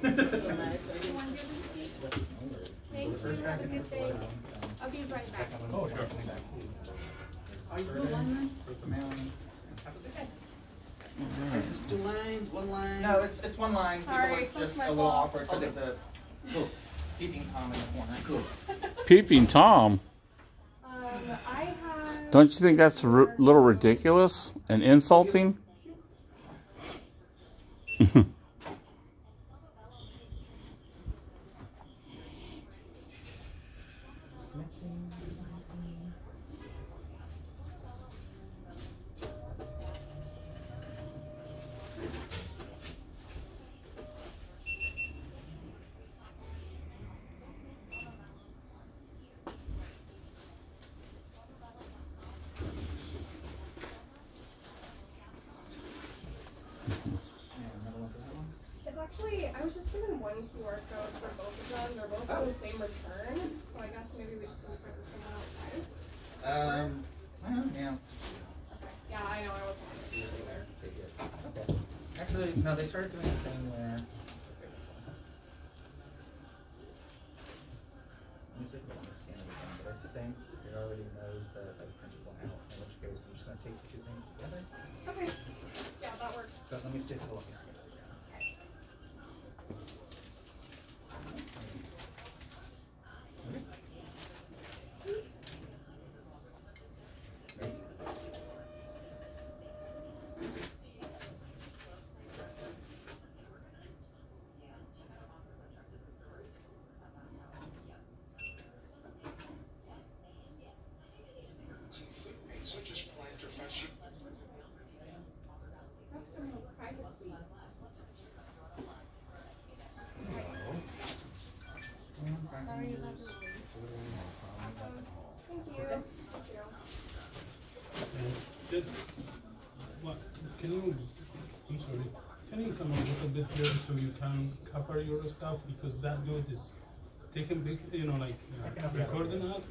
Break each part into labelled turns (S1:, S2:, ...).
S1: Thank you. Have a good day. I'll be right back.
S2: Oh, sure.
S3: Are you the lineman? It's two lines, one line?
S2: No, it's, it's one line.
S1: Sorry,
S2: are
S1: that's
S2: just a little
S1: fault.
S2: awkward because of the little peeping Tom in the corner.
S3: Cool.
S4: Peeping Tom.
S1: Um, I have.
S4: Don't you think that's a little ridiculous and insulting?
S1: It's actually, I was just given one QR code for both of them. They're both on the same return. So I guess maybe we just print the same amount of times.
S2: Um, yeah.
S1: Okay. Yeah, I know. I wasn't on this either.
S2: Okay. Actually, no, they started doing a thing where. Let me see if I want to scan it again, but I think it already knows that I printed one out, in which case I'm just gonna take the two things together. Let me see if scan. Okay.
S5: Such as plant or fashion.
S1: Customer privacy. Sorry about the Thank you. Thank you.
S6: Just, what, can you, I'm sorry, can you come a little bit here so you can cover your stuff, because that dude is taking big, you know, like, uh, recording us,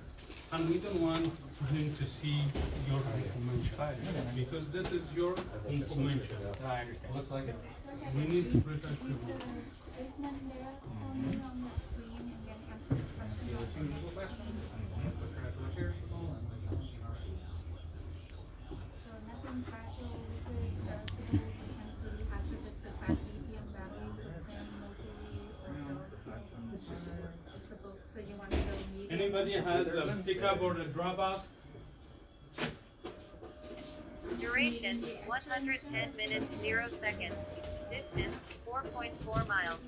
S6: and we don't want him to see your information, because this is your information.
S2: I understand. Looks like it.
S6: We need to protect you.
S7: statement there only on the screen and then answer the question.
S2: See the two usual questions? Put your look here.
S7: So nothing fragile, liquid, reversible, potentially hazardous as that lithium battery could fail locally or reversible. So you want to go medium.
S6: Anybody has a pickup or a drop off?
S8: Duration, 110 minutes 0 seconds. Distance, 4.4 miles.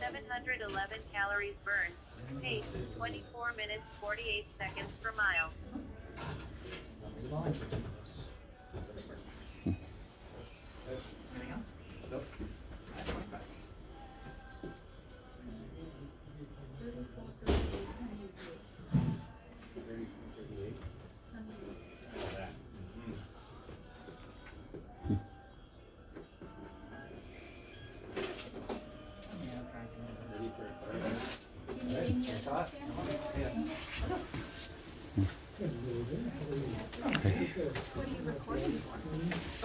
S8: 711 calories burned. Pace, 24 minutes 48 seconds per mile.
S2: Anything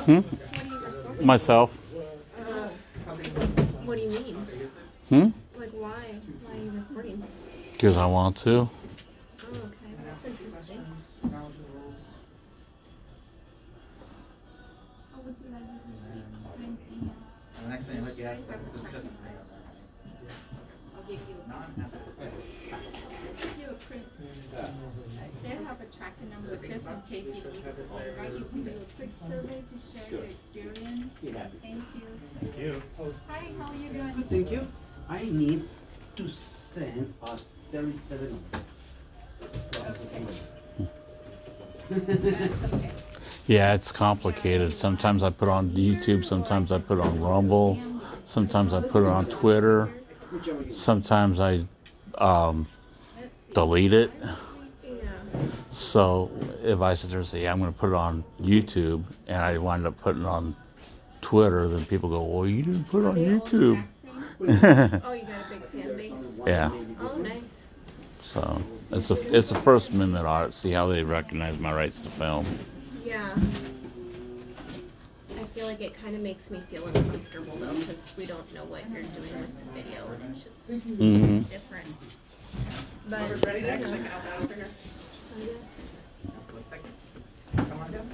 S4: Hmm?
S7: What are?
S4: Myself.
S7: What do you mean?
S4: Hmm?
S7: Like why? Why are you recording?
S4: Because I want to.
S7: Oh, okay, that's interesting.
S2: Technology rules.
S7: How would you like me to receive printing?
S2: And the next thing, like you asked, this is just.
S7: I'll give you, give you a print. They have a tracking number just in case you need it. I invite you to do a quick survey to share your experience. Thank you.
S6: Thank you.
S7: Hi, how are you doing? Good.
S3: Thank you. I need to send uh, thirty-seven of this.
S4: Yeah, it's complicated. Sometimes I put on YouTube, sometimes I put on Rumble, sometimes I put it on Twitter, sometimes I um, delete it.
S7: Yeah.
S4: So if I sit there and say, yeah, I'm going to put it on YouTube, and I wind up putting it on Twitter, then people go, well, you didn't put it on YouTube.
S7: Oh, you got a big fan base?
S4: yeah.
S7: Oh, nice.
S4: So it's a it's a First Amendment audit. See how they recognize my rights to film.
S7: Yeah. I
S9: feel like it kind of makes me feel uncomfortable though, because we don't know what you're doing with the video, and it's just
S4: Mhm.
S9: different. But
S2: Ready to
S9: I
S2: check
S9: don't
S2: it
S9: know.
S2: out now, Trigger?
S9: I guess.
S2: One second. Come on down.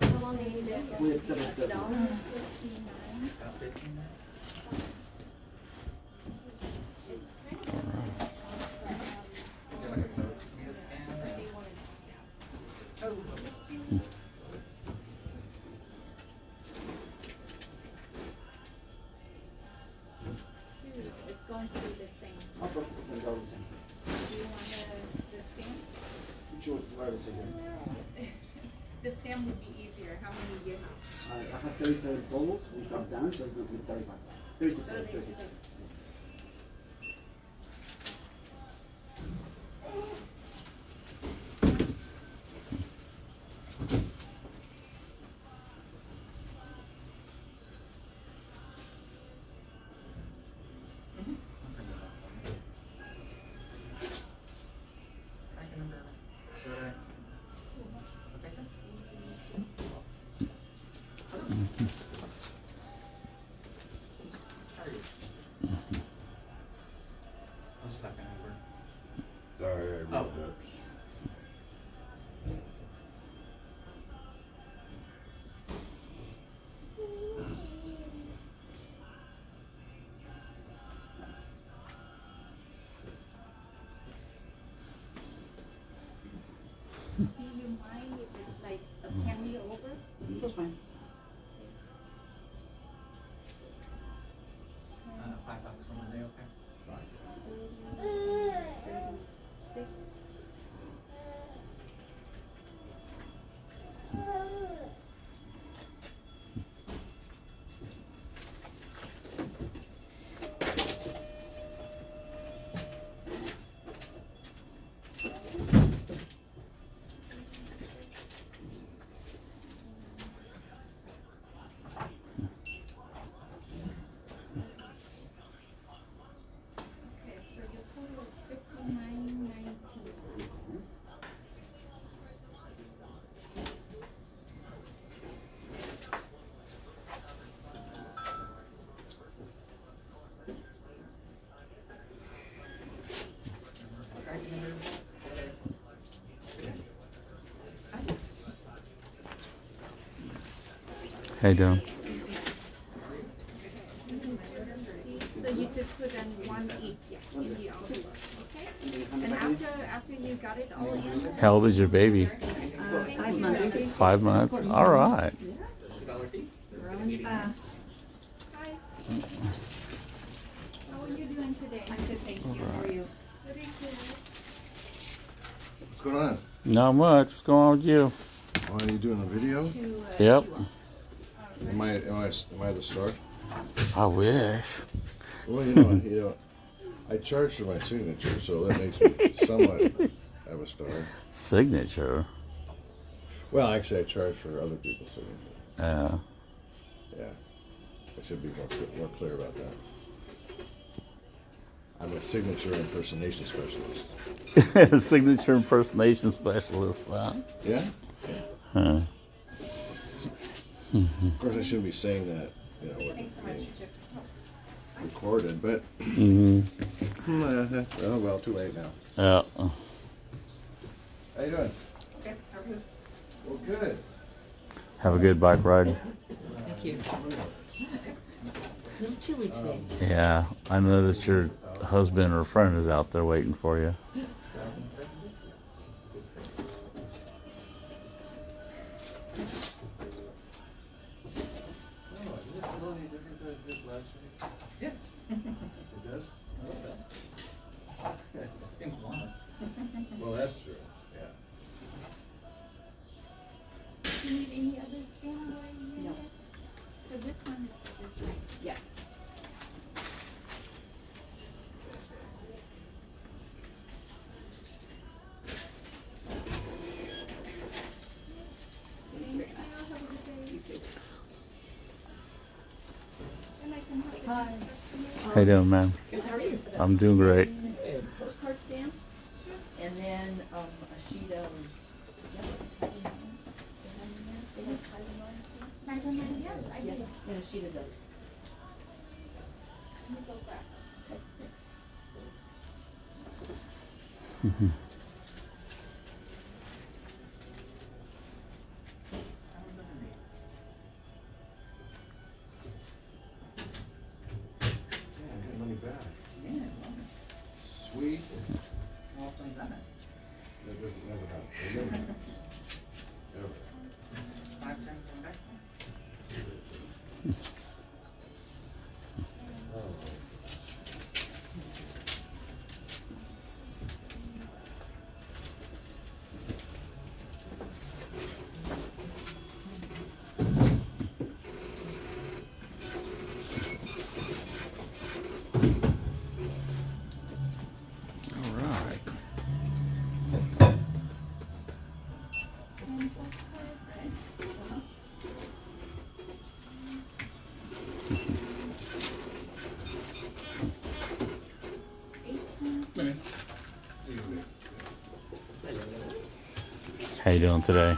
S9: How long have you been here?
S3: We had seven thirty.
S2: About fifteen minutes. Would you like a note for me to scan or-
S7: It's going to be the same.
S3: Sure, wait a second.
S7: the stem would be easier. How many do you have?
S3: I, I have 37 balls, which I've done, so it's
S7: not 35. 36.
S3: 36. Fine.
S4: How you doing?
S7: So you just put in one each in the envelope, okay? And after, after you got it all in,
S4: How old is your baby?
S7: uh, five months.
S4: Five months. All right.
S2: Two?
S7: Growing fast. Hi. How are you doing today? I'm good, thank you. How are you?
S5: What's going on?
S4: Not much. What's going on with you?
S5: Why are you doing a video?
S7: To, uh,
S4: Yep.
S5: Am I, am I, am I the star?
S4: I wish.
S5: Well, you know, you know, I charge for my signature, so that makes me somewhat of a star.
S4: Signature.
S5: Well, actually, I charge for other people's signature.
S4: Yeah.
S5: Yeah, I should be more, more clear about that. I'm a signature impersonation specialist.
S4: A signature impersonation specialist. Huh?
S5: Yeah?
S4: Huh.
S5: Of course, I shouldn't be saying that, you know, when it's being recorded, but,
S4: hmm
S5: Hmm, uh, oh, well, too late now.
S4: Yeah.
S5: How you doing? Well, good.
S4: Have a good bike ride.
S10: Thank you. A little chilly today.
S4: Yeah. I noticed your husband or friend is out there waiting for you. How you doing, man?
S10: Good, how are you?
S4: I'm doing great. How you doing today?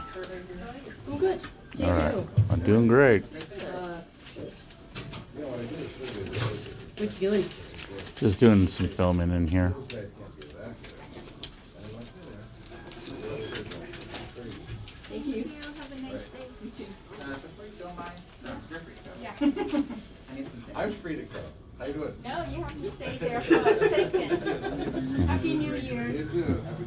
S9: I'm good.
S4: All right. I'm doing great.
S9: Uh, what you doing?
S4: Just doing some filming in here.
S9: Thank you.
S7: Have a nice day. You too.
S5: I'm free to go. How you doing?
S7: No, you have to stay there for a second. Happy New Year.
S5: You too. Happy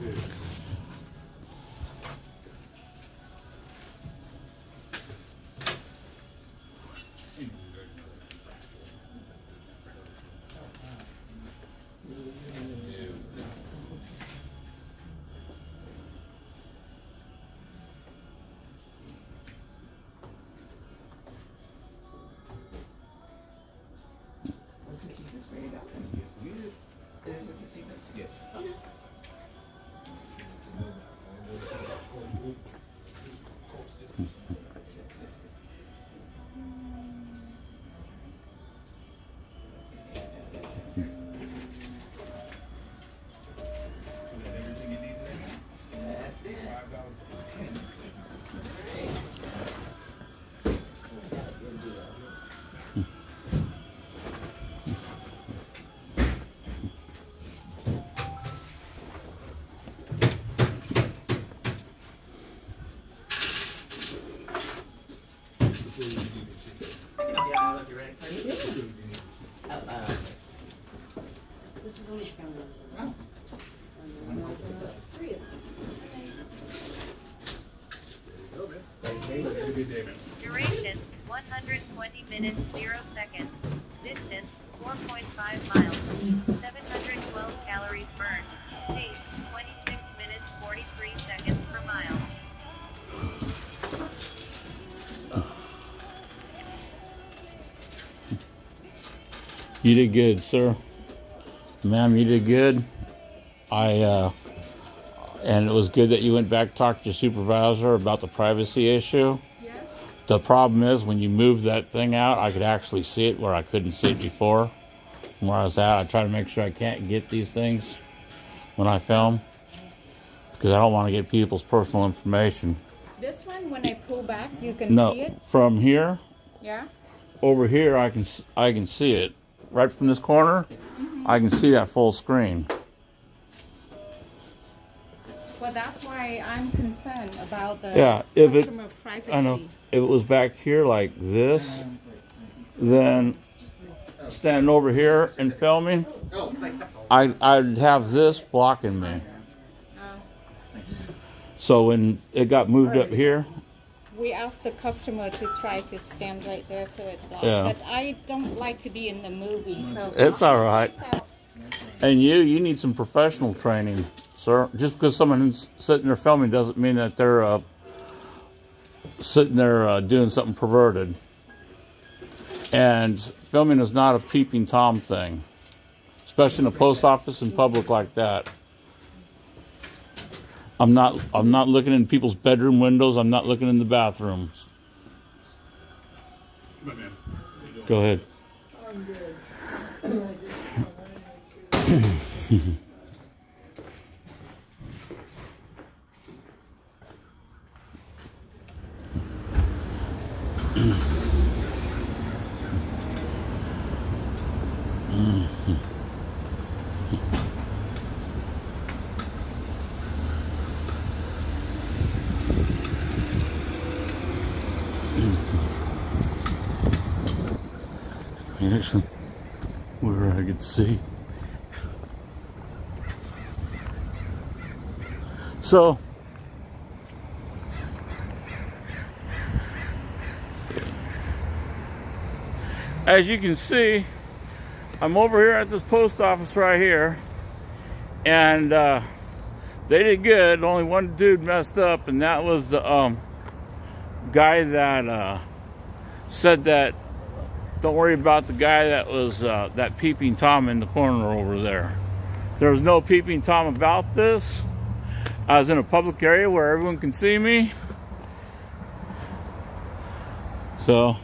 S5: days.
S3: This was only camera.
S8: Duration,
S4: You did good, sir. Ma'am, you did good. I, uh, and it was good that you went back to talk to your supervisor about the privacy issue.
S1: Yes.
S4: The problem is when you move that thing out, I could actually see it where I couldn't see it before. From where I was at, I try to make sure I can't get these things when I film because I don't want to get people's personal information.
S7: This one, when I pull back, you can see
S4: No,
S7: it?
S4: from here
S7: Yeah?
S4: over here, I can I can see it right from this corner. I can see that full screen.
S7: Well, that's why I'm concerned about the
S4: Yeah, if it-
S7: privacy.
S4: I know. If it was back here like this, then standing over here and filming, I I'd have this blocking me.
S7: Uh,
S4: So when it got moved up here,
S7: We asked the customer to try to stand right there so it blocks.
S4: Yeah.
S7: But I don't like to be in the movie, so.
S4: It's all right. And you you need some professional training, sir. Just because someone's sitting there filming doesn't mean that they're uh, sitting there uh, doing something perverted. And filming is not a peeping tom thing, especially in a post office in public like that. I'm not I'm not looking in people's bedroom windows. I'm not looking in the bathrooms. Go ahead. Mm. Actually, where I could see. So, as you can see, I'm over here at this post office right here, and uh, they did good. Only one dude messed up, and that was the um, guy that uh, said that don't worry about the guy that was uh, that peeping Tom in the corner over there. There was no peeping Tom about this. I was in a public area where everyone can see me. So